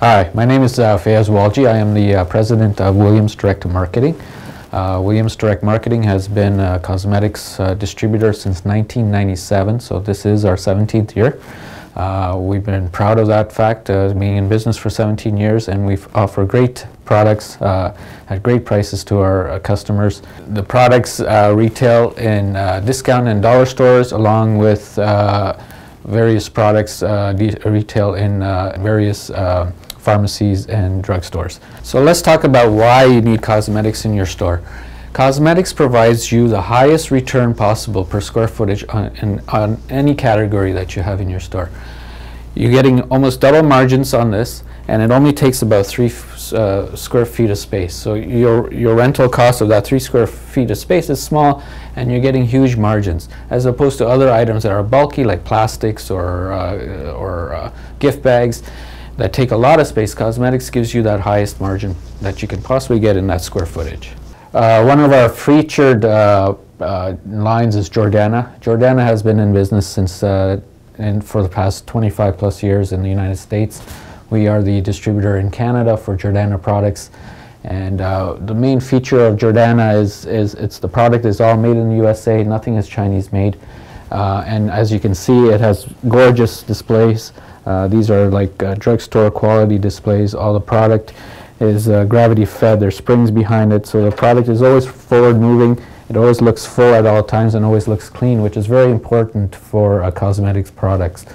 Hi, my name is uh, Fayez Walji. I am the uh, president of Williams Direct Marketing. Uh, Williams Direct Marketing has been a cosmetics uh, distributor since 1997, so this is our 17th year. Uh, we've been proud of that fact, being in business for 17 years, and we offer great products uh, at great prices to our customers. The products retail in discount and dollar stores, along with various products uh, retail in uh, various uh, pharmacies and drugstores. So let's talk about why you need cosmetics in your store. Cosmetics provides you the highest return possible per square footage on, in, on any category that you have in your store. You're getting almost double margins on this, and it only takes about three uh, square feet of space. So your, your rental cost of that three square feet of space is small, and you're getting huge margins, as opposed to other items that are bulky, like plastics or, uh, or uh, gift bags, that take a lot of space. Cosmetics gives you that highest margin that you can possibly get in that square footage. Uh, one of our featured uh, uh, lines is Jordana. Jordana has been in business since and for the past 25 plus years in the United States. We are the distributor in Canada for Jordana products. And uh, the main feature of Jordana is, is it's the product is all made in the USA, nothing is Chinese made. Uh, and as you can see, it has gorgeous displays. these are like drugstore quality displays. All the product is uh, gravity fed. There's springs behind it, so the product is always forward moving. It always looks full at all times and always looks clean, which is very important for uh, cosmetics products.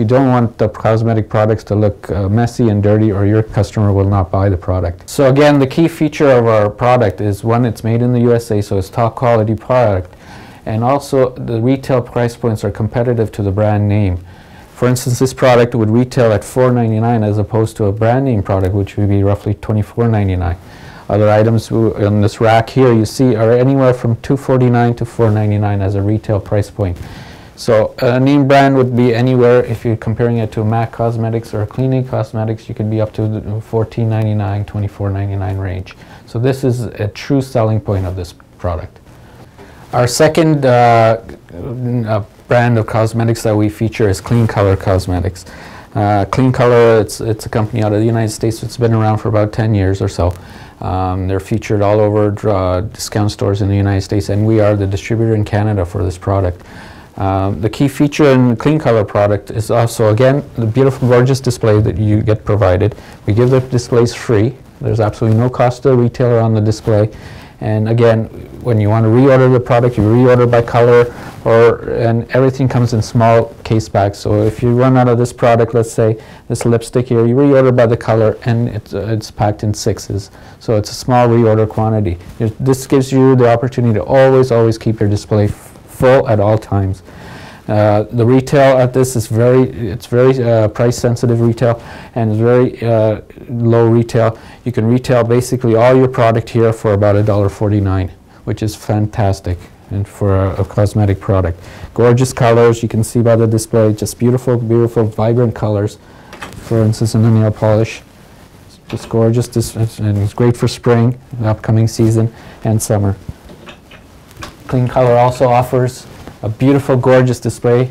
You don't want the cosmetic products to look uh, messy and dirty or your customer will not buy the product. So again, the key feature of our product is one, it's made in the USA, so it's top quality product. And also the retail price points are competitive to the brand name. For instance, this product would retail at $4.99 as opposed to a brand name product, which would be roughly $24.99. Other items in this rack here you see are anywhere from $2.49 to $4.99 as a retail price point. So a name brand would be anywhere, if you're comparing it to MAC Cosmetics or Clinique Cosmetics, you could be up to $14.99, $24.99 range. So this is a true selling point of this product. Our second uh, uh, brand of cosmetics that we feature is Clean Color Cosmetics. Uh, Clean Color, it's, it's a company out of the United States that's been around for about 10 years or so. Um, they're featured all over uh, discount stores in the United States, and we are the distributor in Canada for this product. Um, the key feature in the Clean Color product is also, again, the beautiful, gorgeous display that you get provided. We give the displays free. There's absolutely no cost to the retailer on the display. And again, when you want to reorder the product, you reorder by color, or and everything comes in small case bags. So if you run out of this product, let's say this lipstick here, you reorder by the color, and it's, uh, it's packed in sixes. So it's a small reorder quantity. This gives you the opportunity to always, always keep your display full at all times. Uh, the retail at this is very, it's very uh, price sensitive retail and it's very uh, low retail. You can retail basically all your product here for about $1.49, which is fantastic and for a, a, cosmetic product. Gorgeous colors, you can see by the display, just beautiful, beautiful, vibrant colors. For instance, in the nail polish, it's just gorgeous, and it's great for spring, the upcoming season, and summer. Clean Color also offers a beautiful, gorgeous display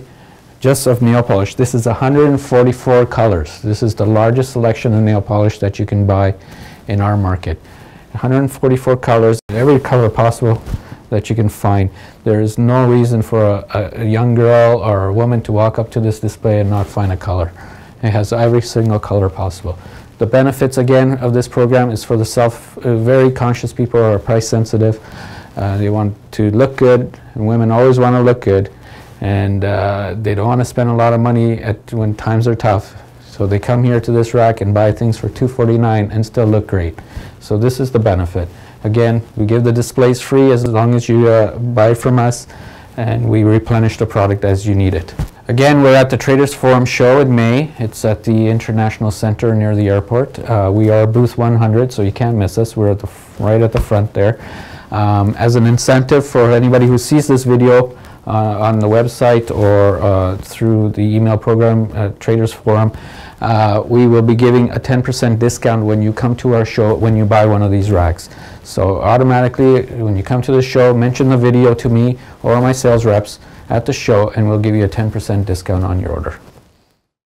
just of nail polish. This is 144 colors. This is the largest selection of nail polish that you can buy in our market. 144 colors, every color possible that you can find. There is no reason for a, a, young girl or a woman to walk up to this display and not find a color. It has every single color possible. The benefits, again, of this program is for the self, uh, very conscious people are price sensitive. Uh, they want to look good, and women always want to look good, and uh, they don't want to spend a lot of money at when times are tough. So they come here to this rack and buy things for $2.49 and still look great. So this is the benefit. Again, we give the displays free as long as you uh, buy from us, and we replenish the product as you need it. Again, we're at the Traders Forum show in May. It's at the International Center near the airport. Uh, we are booth 100, so you can't miss us. We're at the right at the front there. Um, as an incentive for anybody who sees this video uh, on the website or uh, through the email program, uh, Traders Forum, uh, we will be giving a 10% discount when you come to our show when you buy one of these racks. So automatically, when you come to the show, mention the video to me or my sales reps at the show, and we'll give you a 10% discount on your order.